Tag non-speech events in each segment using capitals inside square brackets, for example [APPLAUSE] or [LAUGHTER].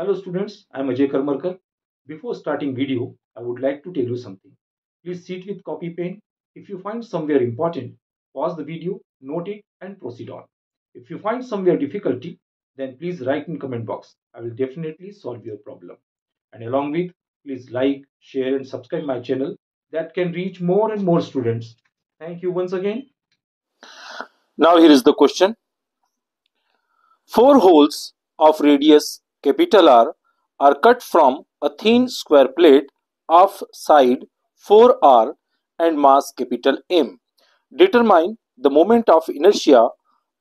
Hello students, I am Ajay Karmarkar. Before starting video, I would like to tell you something. Please sit with copy pen. If you find somewhere important, pause the video, note it and proceed on. If you find somewhere difficulty, then please write in comment box. I will definitely solve your problem. And along with, please like, share and subscribe my channel that can reach more and more students. Thank you once again. Now here is the question. Four holes of radius R are cut from a thin square plate of side 4R and mass capital M. Determine the moment of inertia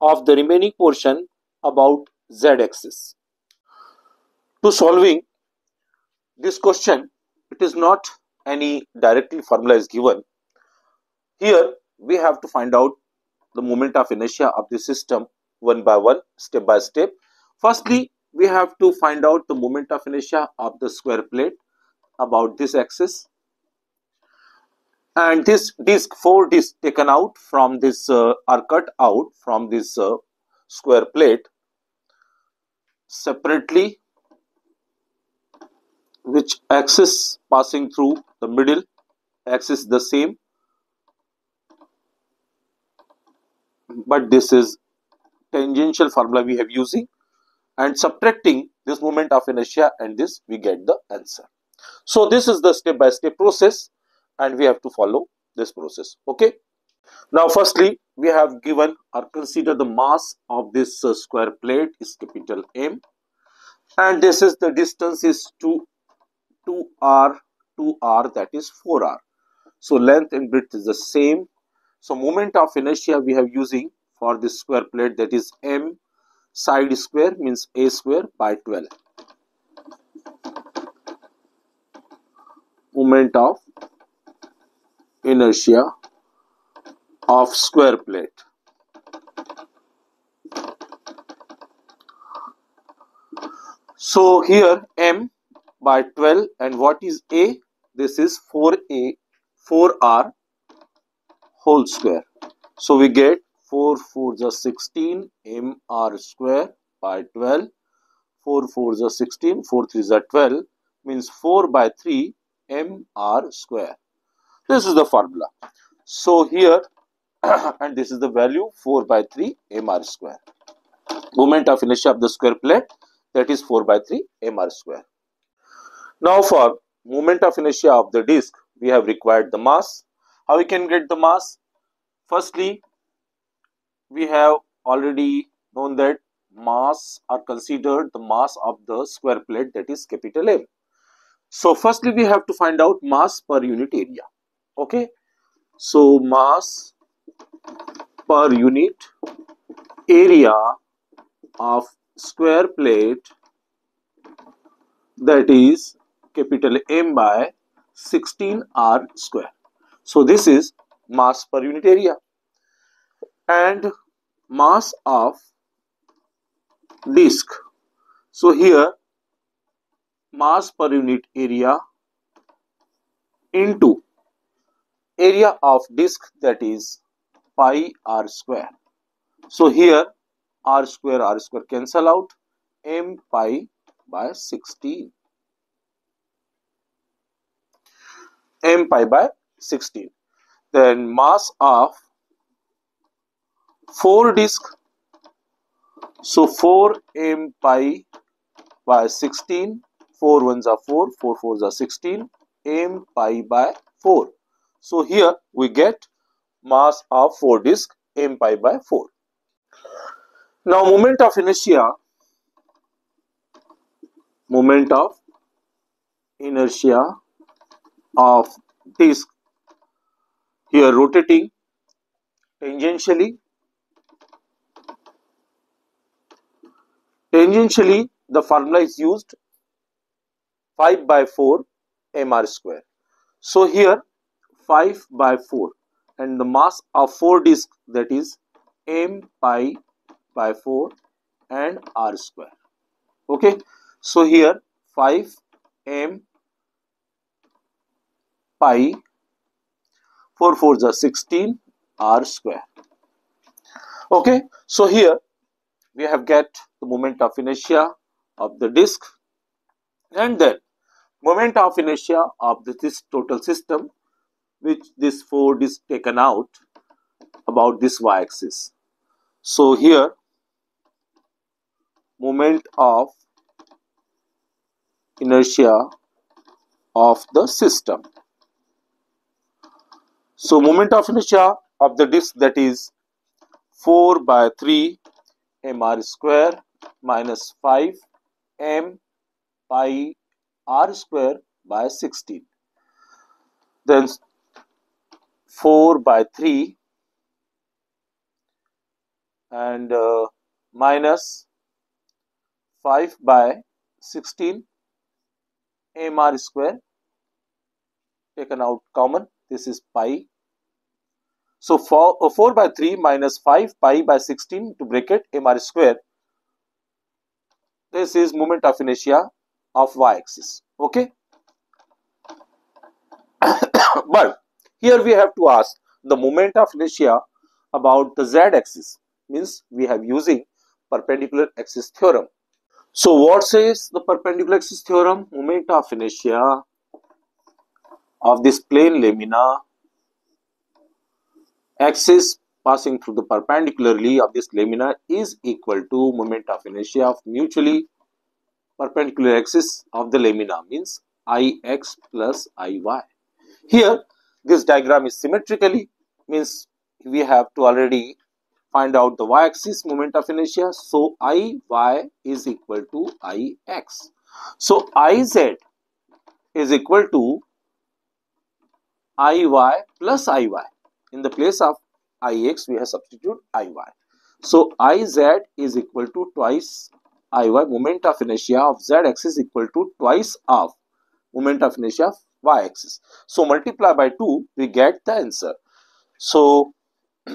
of the remaining portion about z-axis. To solving this question, it is not any directly formula is given. Here we have to find out the moment of inertia of the system one by one, step by step. Firstly, we have to find out the moment of inertia of the square plate about this axis. And this disc four discs taken out from this uh, are cut out from this uh, square plate separately which axis passing through the middle axis the same. But this is tangential formula we have using and subtracting this moment of inertia and this we get the answer. So this is the step by step process and we have to follow this process okay. Now firstly we have given or consider the mass of this uh, square plate is capital M and this is the distance is 2 2r 2r that is 4r. So length and breadth is the same. So moment of inertia we have using for this square plate that is m side square means a square by 12 moment of inertia of square plate. So here m by 12 and what is a? This is 4a 4r whole square. So we get 4 4 is 16 mr square by 12 4 4 is 16 4 3 is 12 means 4 by 3 mr square. This is the formula. So here [CLEARS THROAT] and this is the value 4 by 3 mr square. Moment of inertia of the square plate that is 4 by 3 mr square. Now for moment of inertia of the disk we have required the mass. How we can get the mass? Firstly we have already known that mass are considered the mass of the square plate that is capital M. So firstly we have to find out mass per unit area. Okay. So mass per unit area of square plate that is capital M by 16 R square. So this is mass per unit area and mass of disk. So here mass per unit area into area of disk that is pi r square. So here r square r square cancel out m pi by 16 m pi by 16 then mass of 4 disk so 4 m pi by 16 4 ones are 4 4 fours are 16 m pi by 4 so here we get mass of 4 disk m pi by 4 now moment of inertia moment of inertia of disk here rotating tangentially Tangentially, the formula is used 5 by 4 mr square. So here 5 by 4 and the mass of 4 disk that is m pi by 4 and r square. Okay. So here 5 m pi 4 4s are 16 r square. Okay. So here we have get the moment of inertia of the disk and then moment of inertia of this total system which this force is taken out about this y-axis. So here moment of inertia of the system. So moment of inertia of the disk that is 4 by 3 mr square minus 5 m pi r square by 16. Then 4 by 3 and uh, minus 5 by 16 mr square taken out common this is pi so 4, uh, 4 by 3 minus 5 pi by 16 to bracket mr square this is moment of inertia of y-axis okay [COUGHS] but here we have to ask the moment of inertia about the z-axis means we have using perpendicular axis theorem. So what says the perpendicular axis theorem? Moment of inertia of this plane lamina axis passing through the perpendicularly of this lamina is equal to moment of inertia of mutually perpendicular axis of the lamina means ix plus iy. Here this diagram is symmetrically means we have to already find out the y-axis moment of inertia. So Iy is equal to Ix. So Iz is equal to Iy plus Iy. In the place of Ix we have substitute Iy. So Iz is equal to twice Iy moment of inertia of z axis equal to twice of moment of inertia of y axis. So multiply by 2 we get the answer. So [CLEARS THROAT]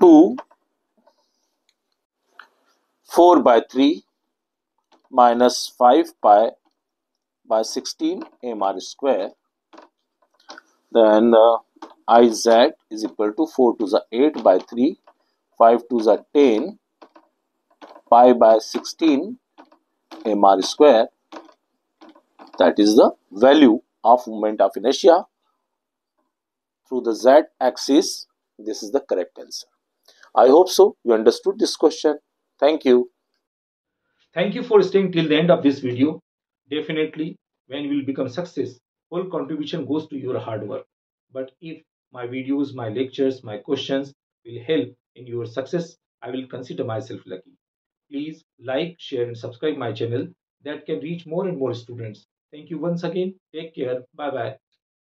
2 4 by 3 minus 5 pi by 16 mr square then uh, iz is equal to 4 to the 8 by 3 5 to the 10 pi by 16 mr square that is the value of moment of inertia through the z axis this is the correct answer I hope so you understood this question. Thank you. Thank you for staying till the end of this video. Definitely, when you will become success, whole contribution goes to your hard work. But if my videos, my lectures, my questions will help in your success, I will consider myself lucky. Please like, share and subscribe my channel that can reach more and more students. Thank you once again. Take care. Bye bye.